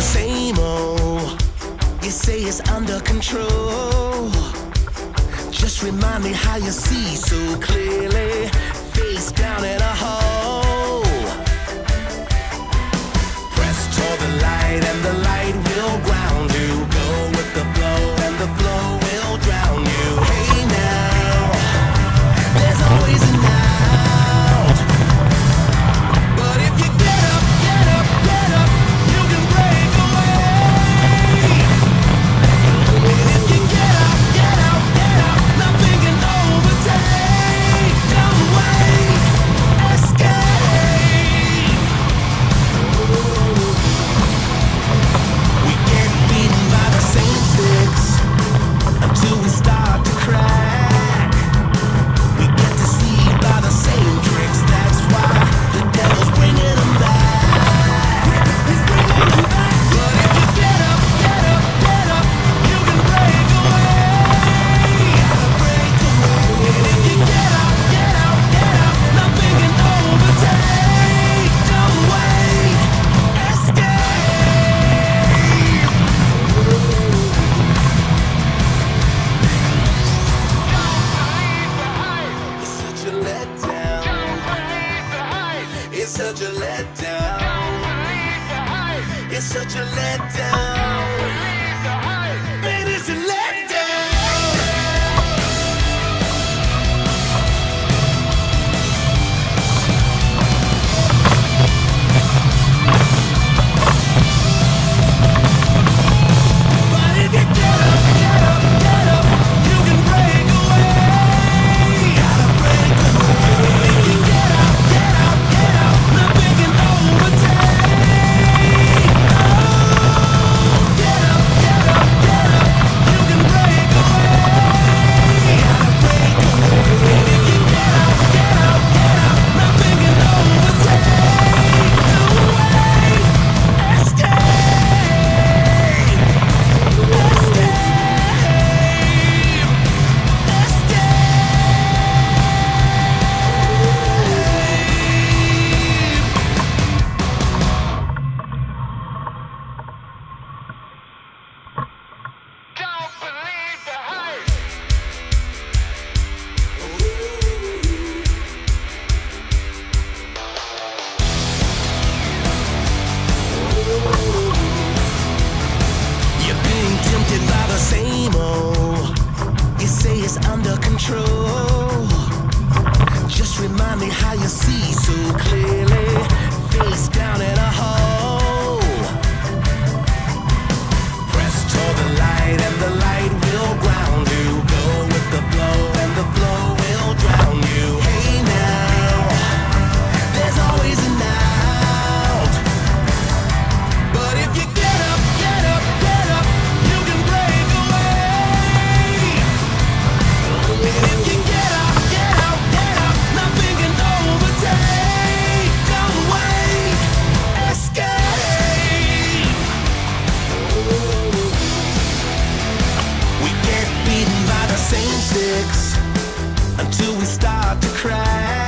same old. You say it's under control. Just remind me how you see so clearly. Face down in a hole. Press toward the light and the until we start to cry.